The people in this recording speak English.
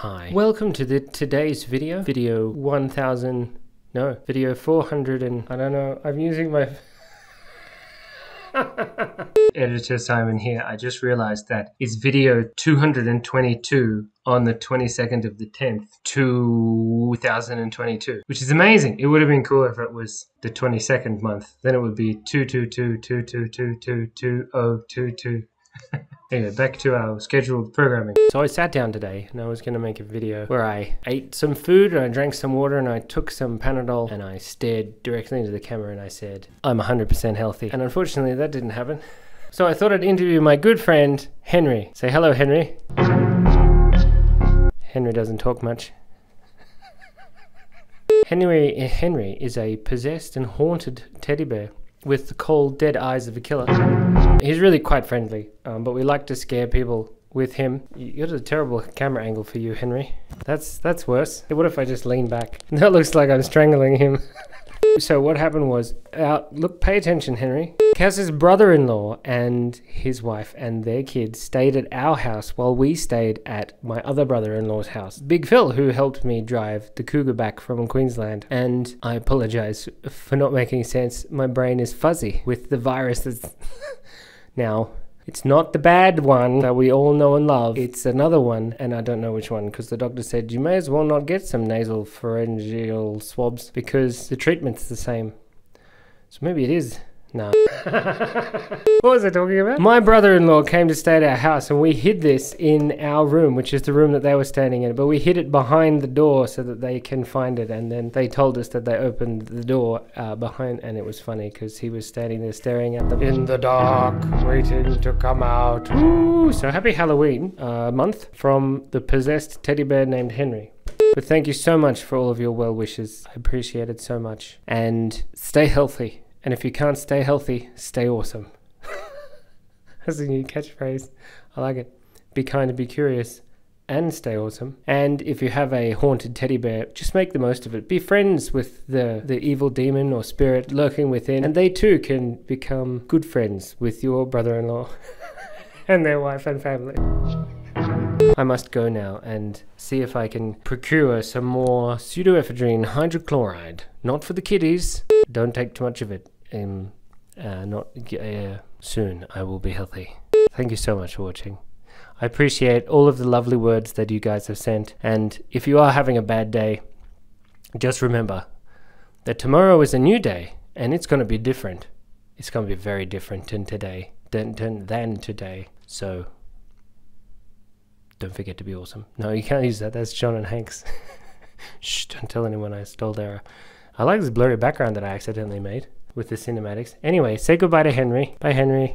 Hi. Welcome to the today's video. Video 1000 no, video 400 and I don't know. I'm using my Editor Simon here. I just realized that it's video 222 on the 22nd of the 10th, 2022, which is amazing. It would have been cool if it was the 22nd month. Then it would be 22222222022. Anyway, back to our scheduled programming. So I sat down today and I was going to make a video where I ate some food and I drank some water and I took some Panadol and I stared directly into the camera and I said, I'm 100% healthy. And unfortunately, that didn't happen. So I thought I'd interview my good friend, Henry. Say hello, Henry. Henry doesn't talk much. Henry, Henry is a possessed and haunted teddy bear with the cold, dead eyes of a killer. He's really quite friendly, um, but we like to scare people with him. You got a terrible camera angle for you, Henry. That's that's worse. What if I just lean back? That looks like I'm strangling him. so what happened was, uh, look, pay attention, Henry. Cass's brother-in-law and his wife and their kids stayed at our house while we stayed at my other brother-in-law's house, Big Phil, who helped me drive the cougar back from Queensland. And I apologize for not making sense. My brain is fuzzy with the virus that's now. It's not the bad one that we all know and love. It's another one, and I don't know which one because the doctor said you may as well not get some nasal pharyngeal swabs because the treatment's the same. So maybe it is no. what was I talking about? My brother-in-law came to stay at our house and we hid this in our room, which is the room that they were standing in. But we hid it behind the door so that they can find it. And then they told us that they opened the door uh, behind, and it was funny because he was standing there staring at them in the dark, waiting to come out. Ooh, so happy Halloween uh, month from the possessed teddy bear named Henry. But thank you so much for all of your well wishes. I appreciate it so much. And stay healthy. And if you can't stay healthy, stay awesome. That's a new catchphrase. I like it. Be kind and be curious and stay awesome. And if you have a haunted teddy bear, just make the most of it. Be friends with the, the evil demon or spirit lurking within, and they too can become good friends with your brother in law and their wife and family. I must go now and see if I can procure some more pseudoephedrine hydrochloride. Not for the kiddies. Don't take too much of it. Um, uh, not uh, soon. I will be healthy. Thank you so much for watching. I appreciate all of the lovely words that you guys have sent. And if you are having a bad day, just remember that tomorrow is a new day and it's going to be different. It's going to be very different than today, than, than, than today. So don't forget to be awesome. No, you can't use that. That's John and Hank's. Shh, don't tell anyone I stole their. I like this blurry background that I accidentally made with the cinematics. Anyway, say goodbye to Henry. Bye, Henry.